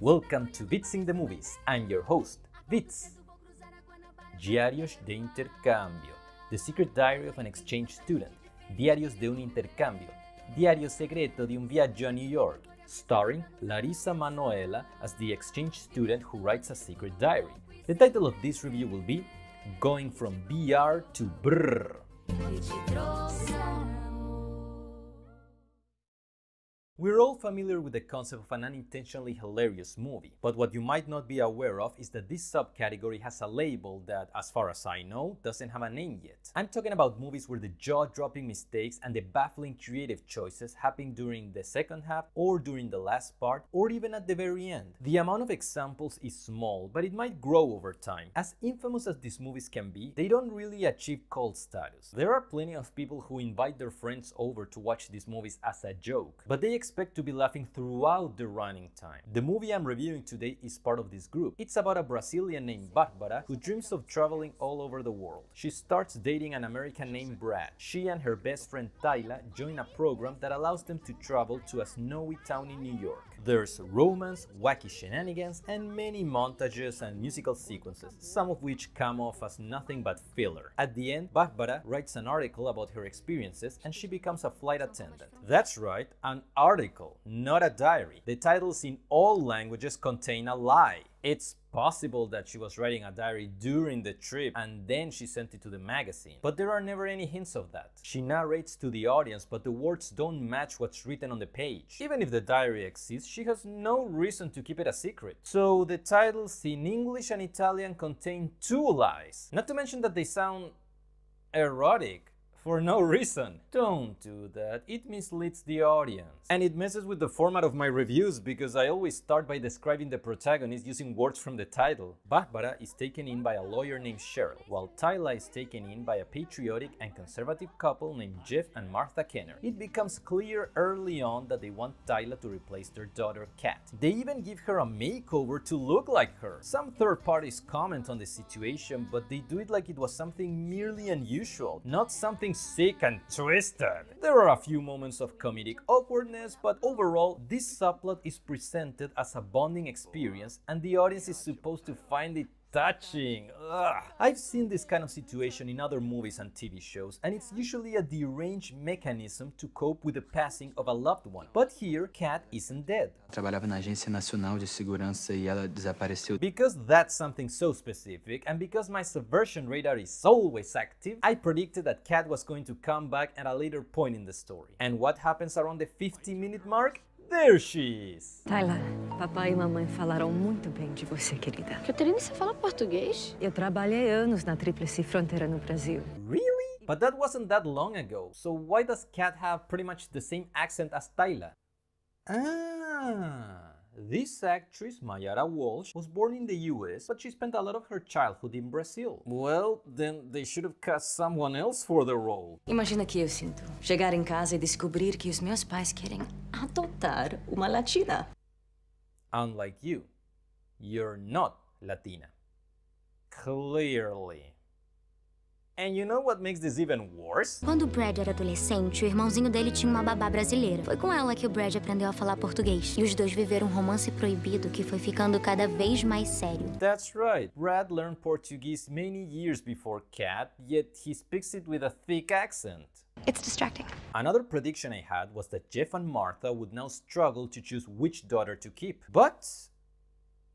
Welcome to Vits-ing the Movies. I'm your host, Vits. Diarios de Intercambio. The Secret Diary of an Exchange Student. Diarios de un Intercambio. Diario secreto de un viaggio a New York. Starring Larissa Manoela as the exchange student who writes a secret diary. The title of this review will be Going from BR to Brrr. We're all familiar with the concept of an unintentionally hilarious movie, but what you might not be aware of is that this subcategory has a label that, as far as I know, doesn't have a name yet. I'm talking about movies where the jaw-dropping mistakes and the baffling creative choices happen during the second half or during the last part or even at the very end. The amount of examples is small, but it might grow over time. As infamous as these movies can be, they don't really achieve cult status. There are plenty of people who invite their friends over to watch these movies as a joke, but they expect to be laughing throughout the running time. The movie I'm reviewing today is part of this group. It's about a Brazilian named Barbara who dreams of traveling all over the world. She starts dating an American named Brad. She and her best friend Tyla join a program that allows them to travel to a snowy town in New York. There's romance, wacky shenanigans, and many montages and musical sequences, some of which come off as nothing but filler. At the end, Barbara writes an article about her experiences and she becomes a flight attendant. That's right, an article, not a diary. The titles in all languages contain a lie. It's possible that she was writing a diary during the trip and then she sent it to the magazine, but there are never any hints of that. She narrates to the audience, but the words don't match what's written on the page. Even if the diary exists, she has no reason to keep it a secret. So the titles in English and Italian contain two lies, not to mention that they sound erotic for no reason. Don't do that, it misleads the audience. And it messes with the format of my reviews because I always start by describing the protagonist using words from the title. Barbara is taken in by a lawyer named Cheryl, while Tyla is taken in by a patriotic and conservative couple named Jeff and Martha Kenner. It becomes clear early on that they want Tyla to replace their daughter Kat. They even give her a makeover to look like her. Some third parties comment on the situation, but they do it like it was something merely unusual, not something sick and twisted. There are a few moments of comedic awkwardness, but overall, this subplot is presented as a bonding experience and the audience is supposed to find it touching. Ugh. I've seen this kind of situation in other movies and TV shows, and it's usually a deranged mechanism to cope with the passing of a loved one. But here, Kat isn't dead. Trabalhava na Agência Nacional de Segurança e ela desapareceu. Because that's something so specific, and because my subversion radar is always active, I predicted that Kat was going to come back at a later point in the story. And what happens around the 50 minute mark? There she is! Tyla, papai e mamãe falaram muito bem de você, querida. Catarina, você fala português? Eu trabalhei anos na Tríplice Fronteira no Brasil. Really? But that wasn't that long ago, so why does Kat have pretty much the same accent as Tyla? Ah, this actress, Maiara Walsh, was born in the US, but she spent a lot of her childhood in Brazil. Well, then they should have cast someone else for the role. Imagina que eu sinto. Chegar em casa e descobrir que os meus pais querem adotar uma latina. Unlike you, you're not Latina. Clearly. And you know what makes this even worse? Quando o Brad era adolescente, o irmãozinho dele tinha uma babá brasileira. Foi com ela que o Brad aprendeu a falar português. E os dois viveram um romance proibido que foi ficando cada vez mais sério. That's right. Brad learned Portuguese many years before Kat, yet he speaks it with a thick accent. It's distracting. Another prediction I had was that Jeff and Martha would now struggle to choose which daughter to keep. But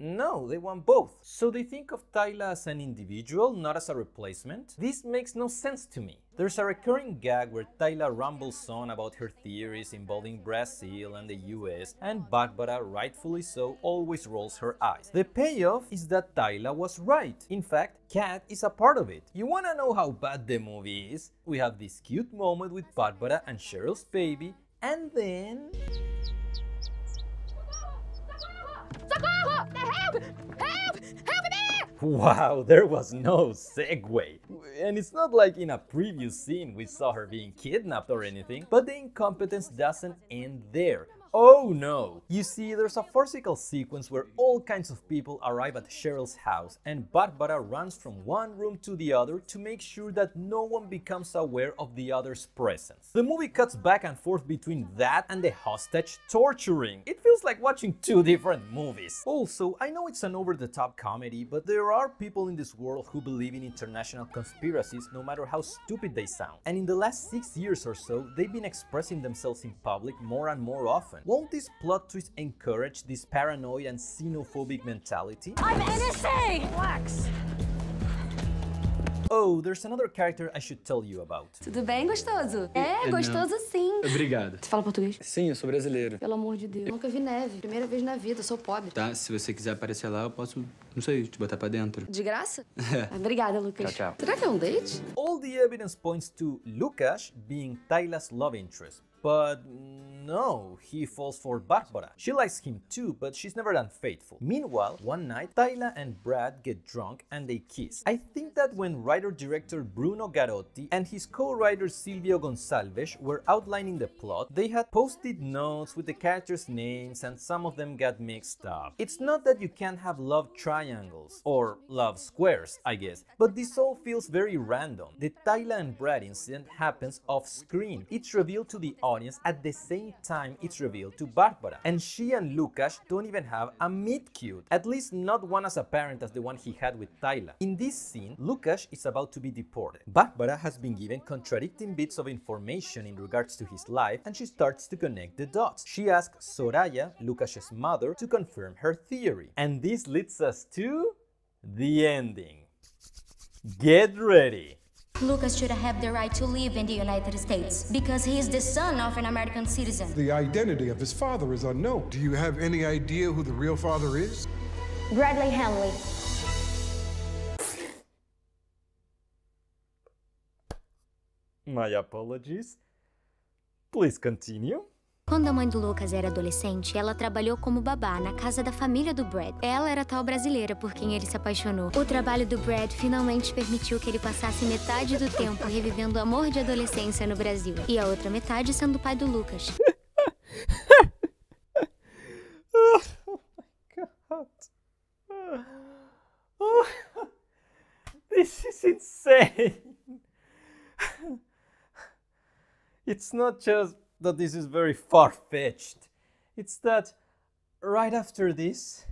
no, they want both. So they think of Tyla as an individual, not as a replacement? This makes no sense to me. There's a recurring gag where Tyla rambles on about her theories involving Brazil and the US, and Barbara, rightfully so, always rolls her eyes. The payoff is that Tyla was right. In fact, Kat is a part of it. You wanna know how bad the movie is? We have this cute moment with Barbara and Cheryl's baby, and then... Wow, there was no segue. And it's not like in a previous scene we saw her being kidnapped or anything, but the incompetence doesn't end there. Oh no! You see, there's a farcical sequence where all kinds of people arrive at Cheryl's house and Barbara runs from one room to the other to make sure that no one becomes aware of the other's presence. The movie cuts back and forth between that and the hostage torturing. It feels like watching two different movies. Also, I know it's an over-the-top comedy, but there are people in this world who believe in international conspiracies no matter how stupid they sound. And in the last six years or so, they've been expressing themselves in public more and more often. Won't this plot twist encourage this paranoid and xenophobic mentality? I'm NSA! Relax. Oh, there's another character I should tell you about. Tudo bem, gostoso? É, É, gostoso sim. Obrigado. Você fala português? Sim, eu sou brasileiro. Pelo amor de Deus. Nunca vi neve. Primeira vez na vida, sou pobre. Tá, se você quiser aparecer lá, eu posso, não sei, te botar pra dentro. De graça? Obrigada, Lucas. Tchau, tchau. Será que é um date? All the evidence points to Lukasz being Tyla's love interest. But no, he falls for Barbara. She likes him too, but she's never unfaithful. Meanwhile, one night, Tyla and Brad get drunk and they kiss. I think that when writer-director Bruno Garotti and his co-writer Silvio Gonçalves were outlining the plot, they had Post-it notes with the characters' names and some of them got mixed up. It's not that you can't have love triangles, or love squares, I guess, but this all feels very random. The Tyla and Brad incident happens off-screen. It's revealed to the audience at the same time it's revealed to Barbara. And she and Lucas don't even have a meet cute, at least not one as apparent as the one he had with Tyla. In this scene, Lucas is about to be deported. Barbara has been given contradicting bits of information in regards to his life and she starts to connect the dots. She asks Soraya, Lucas's mother, to confirm her theory. And this leads us to the ending. Get ready! Lucas should have the right to live in the United States because he is the son of an American citizen. The identity of his father is unknown. Do you have any idea who the real father is? Bradley Henley. My apologies. Please continue. Quando a mãe do Lucas era adolescente, ela trabalhou como babá na casa da família do Brad. Ela era tal brasileira por quem ele se apaixonou. O trabalho do Brad finalmente permitiu que ele passasse metade do tempo revivendo o amor de adolescência no Brasil e a outra metade sendo o pai do Lucas. Oh, this is insane. it's not just that this is very far fetched, it's that right after this,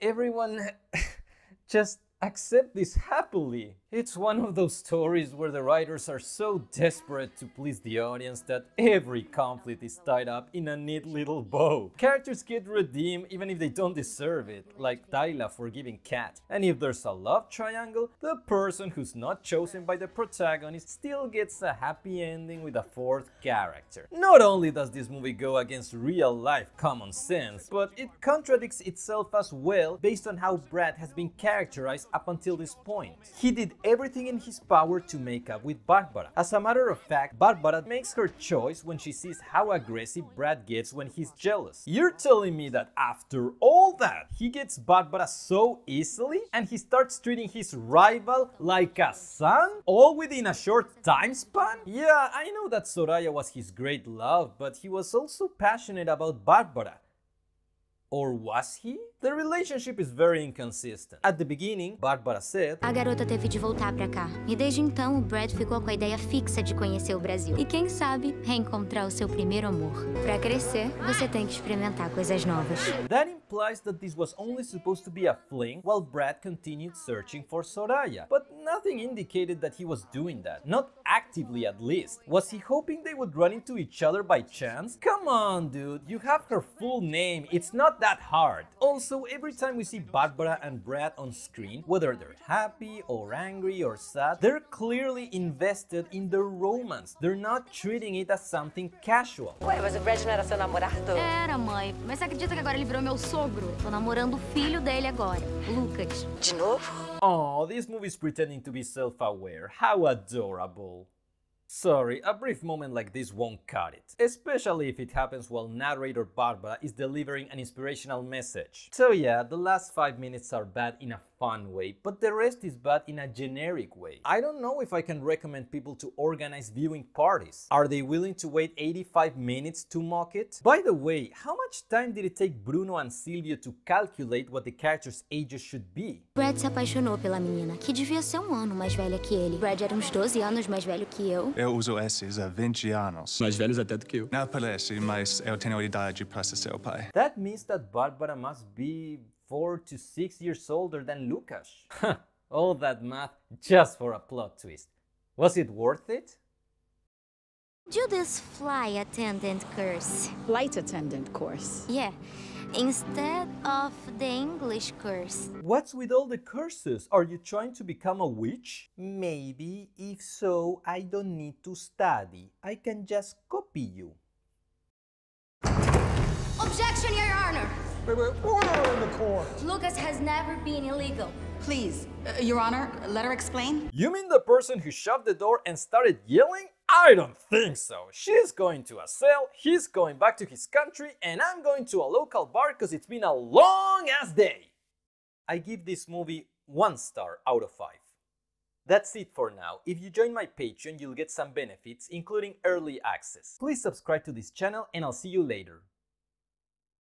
everyone just accept this happily. It's one of those stories where the writers are so desperate to please the audience that every conflict is tied up in a neat little bow. Characters get redeemed even if they don't deserve it, like Tyla forgiving Kat. And if there's a love triangle, the person who's not chosen by the protagonist still gets a happy ending with a fourth character. Not only does this movie go against real life common sense, but it contradicts itself as well based on how Brad has been characterized up until this point. He did everything in his power to make up with Barbara. As a matter of fact, Barbara makes her choice when she sees how aggressive Brad gets when he's jealous. You're telling me that after all that, he gets Barbara so easily and he starts treating his rival like a son? All within a short time span? Yeah, I know that Soraya was his great love, but he was also passionate about Barbara. Or was he? The relationship is very inconsistent. At the beginning, Barbara said, A garota teve de voltar pra cá. E desde então, o Brad ficou com a ideia fixa de conhecer o Brasil. E quem sabe, reencontrar o seu primeiro amor. Pra crescer, você tem que experimentar coisas novas. That implies that this was only supposed to be a fling while Brad continued searching for Soraya. But nothing indicated that he was doing that. Not actively at least. Was he hoping they would run into each other by chance? Come on, dude. You have her full name. It's not that hard. Also, every time we see Barbara and Brad on screen, whether they're happy or angry or sad, they're clearly invested in their romance. They're not treating it as something casual. Ué, mas o Brad não era seu namorado? Era, mãe. Mas você acredita que agora ele virou meu sogro? Tô namorando o filho dele agora, Lucas. De novo? Oh, this movie's pretending to be self-aware. How adorable. Sorry, a brief moment like this won't cut it, especially if it happens while narrator Barbara is delivering an inspirational message. So yeah, the last 5 minutes are bad a fun way, but the rest is bad in a generic way. I don't know if I can recommend people to organize viewing parties. Are they willing to wait 85 minutes to mock it? By the way, how much time did it take Bruno and Silvio to calculate what the characters' ages should be? Brad se apaixonou pela menina, que devia ser um ano mais velha que ele. Brad era uns 12 anos mais velho que eu. Eu uso esses há 20 anos. Mais velhos até do que eu. Não parece, mas eu tenho idade para ser seu pai. That means that Barbara must be 4 to 6 years older than Lucas. All that math just for a plot twist. Was it worth it? Do this fly attendant curse. Flight attendant course. Yeah, instead of the English curse. What's with all the curses? Are you trying to become a witch? Maybe. If so, I don't need to study. I can just copy you. Objection, Your Honor! Wait, wait, order in the court. Lucas has never been illegal. Please, uh, Your Honor, let her explain. You mean the person who shoved the door and started yelling? I don't think so. She's going to a cell, he's going back to his country, and I'm going to a local bar because it's been a long ass day. I give this movie one star out of five. That's it for now. If you join my Patreon, you'll get some benefits, including early access. Please subscribe to this channel, and I'll see you later.